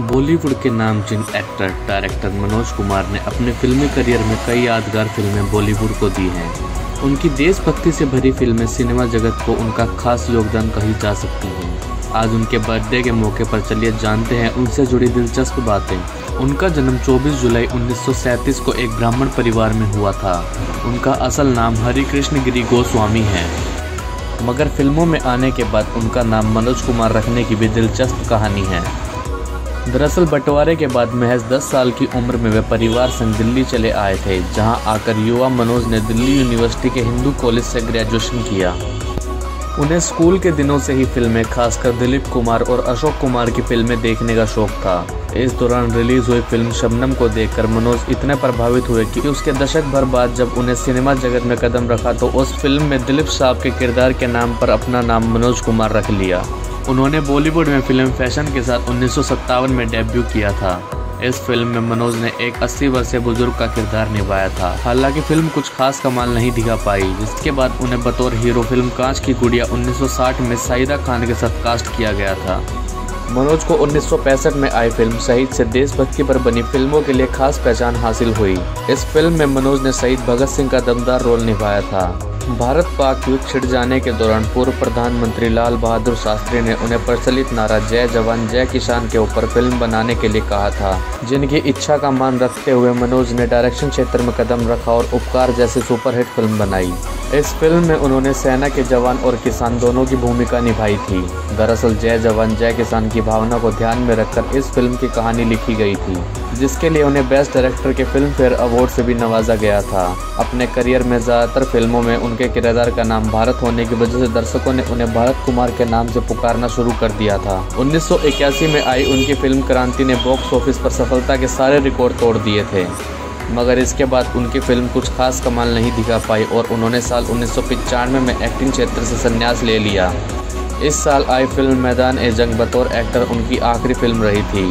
बॉलीवुड के नामचीन actor, director Manoj Kumar ने अपने फिल्मी करियर में कई यादगार फ़िल्में बॉलीवुड को दी हैं। उनकी देशभक्ति से भरी फ़िल्में सिनेमा जगत को उनका खास योगदान कही जा सकती हैं। आज उनके बर्थडे के मौके पर चलिए जानते हैं उनसे जुड़ी दिलचस्प बातें। उनका जन्म 24 जुलाई 1937 को एक ब्राह्मण परिवार में हुआ था। उनका असल नाम हरिकृष्ण गिरी गोस्वामी है। मगर फ़िल्मों में आने के बाद उनका नाम मनोज कुमार रखने की भी दिलचस्प कहानी है। दरअसल बंटवारे के बाद महज 10 साल की उम्र में वे परिवार संग दिल्ली चले आए थे, जहाँ आकर युवा मनोज ने दिल्ली यूनिवर्सिटी के हिंदू कॉलेज से ग्रेजुएशन किया। उन्हें स्कूल के दिनों से ही फ़िल्में, खासकर दिलीप कुमार और अशोक कुमार की फ़िल्में देखने का शौक था। इस दौरान रिलीज़ हुई फ़िल्म शबनम को देखकर मनोज इतने प्रभावित हुए कि उसके दशक भर बाद जब उन्हें सिनेमा जगत में कदम रखा तो उस फ़िल्म में दिलीप साहब के किरदार के नाम पर अपना नाम मनोज कुमार रख लिया। उन्होंने बॉलीवुड में फ़िल्म फ़ैशन के साथ उन्नीस सौ सत्तावन में डेब्यू किया था। इस फ़िल्म में मनोज ने एक 80 वर्षीय बुज़ुर्ग का किरदार निभाया था। हालाँकि फ़िल्म कुछ खास कमाल नहीं दिखा पाई, जिसके बाद उन्हें बतौर हीरो फ़िल्म कांच की गुड़िया 1960 में सईदा खान के साथ कास्ट किया गया था। मनोज को उन्नीस सौ पैंसठ में आई फ़िल्म शहीद से देशभक्ति पर बनी फ़िल्मों के लिए खास पहचान हासिल हुई। इस फ़िल्म में मनोज ने शहीद भगत सिंह का दमदार रोल निभाया था। भारत पाक युद्ध छिड़ जाने के दौरान पूर्व प्रधानमंत्री लाल बहादुर शास्त्री ने उन्हें प्रचलित नारा जय जवान, जय किसान के ऊपर फ़िल्म बनाने के लिए कहा था। जिनकी इच्छा का मान रखते हुए मनोज ने डायरेक्शन क्षेत्र में कदम रखा और उपकार जैसी सुपरहिट फ़िल्म बनाई। इस फ़िल्म में उन्होंने सेना के जवान और किसान दोनों की भूमिका निभाई थी। दरअसल जय जवान, जय किसान की भावना को ध्यान में रखकर इस फ़िल्म की कहानी लिखी गई थी, जिसके लिए उन्हें बेस्ट डायरेक्टर के फ़िल्म फेयर अवार्ड से भी नवाजा गया था। अपने करियर में ज़्यादातर फ़िल्मों में उनके किरदार का नाम भारत होने की वजह से दर्शकों ने उन्हें भारत कुमार के नाम से पुकारना शुरू कर दिया था। उन्नीस सौ इक्यासी में आई उनकी फ़िल्म क्रांति ने बॉक्स ऑफ़िस पर सफलता के सारे रिकॉर्ड तोड़ दिए थे। मगर इसके बाद उनकी फ़िल्म कुछ खास कमाल नहीं दिखा पाई और उन्होंने साल उन्नीस में एक्टिंग क्षेत्र से संन्यास ले लिया। इस साल आई फ़िल्म मैदान ए जंग बतौर एक्टर उनकी आखिरी फ़िल्म रही थी।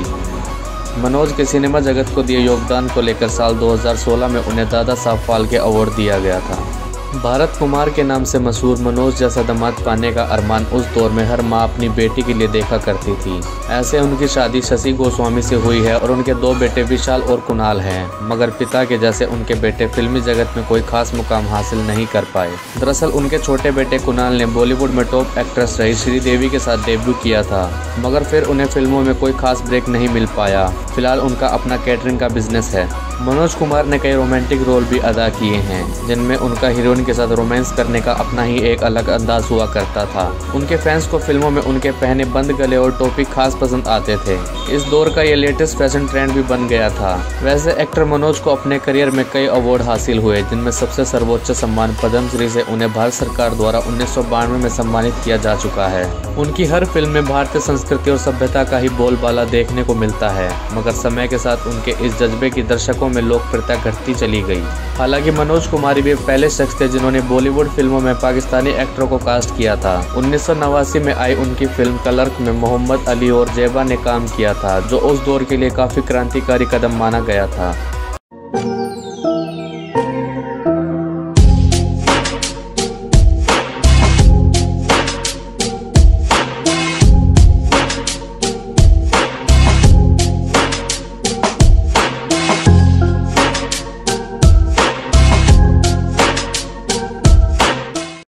मनोज के सिनेमा जगत को दिए योगदान को लेकर साल 2016 में उन्हें दादा साहब फाल्के अवार्ड दिया गया था। भारत कुमार के नाम से मशहूर मनोज जैसा दामाद पाने का अरमान उस दौर में हर माँ अपनी बेटी के लिए देखा करती थी। ऐसे उनकी शादी शशि गोस्वामी से हुई है और उनके दो बेटे विशाल और कुणाल हैं। मगर पिता के जैसे उनके बेटे फिल्मी जगत में कोई खास मुकाम हासिल नहीं कर पाए। दरअसल उनके छोटे बेटे कुणाल ने बॉलीवुड में टॉप एक्ट्रेस रही श्रीदेवी के साथ डेब्यू किया था, मगर फिर उन्हें फ़िल्मों में कोई खास ब्रेक नहीं मिल पाया। फ़िलहाल उनका अपना कैटरिंग का बिज़नेस है। मनोज कुमार ने कई रोमांटिक रोल भी अदा किए हैं, जिनमें उनका हीरोइन के साथ रोमांस करने का अपना ही एक अलग अंदाज हुआ करता था। उनके फैंस को फ़िल्मों में उनके पहने बंद गले और टोपी खास पसंद आते थे। इस दौर का ये लेटेस्ट फ़ैशन ट्रेंड भी बन गया था। वैसे एक्टर मनोज को अपने करियर में कई अवार्ड हासिल हुए, जिनमें सबसे सर्वोच्च सम्मान पद्मश्री से उन्हें भारत सरकार द्वारा उन्नीस सौ बानवे में सम्मानित किया जा चुका है। उनकी हर फ़िल्म में भारतीय संस्कृति और सभ्यता का ही बोलबाला देखने को मिलता है, मगर समय के साथ उनके इस जज्बे की दर्शकों में लोकप्रियता घटती चली गई। हालाँकि मनोज कुमारी भी पहले शख्स थे जिन्होंने बॉलीवुड फ़िल्मों में पाकिस्तानी एक्टरों को कास्ट किया था। उन्नीस सौ नवासी में आई उनकी फ़िल्म कलर्क में मोहम्मद अली और जेबा ने काम किया था, जो उस दौर के लिए काफ़ी क्रांतिकारी कदम माना गया था।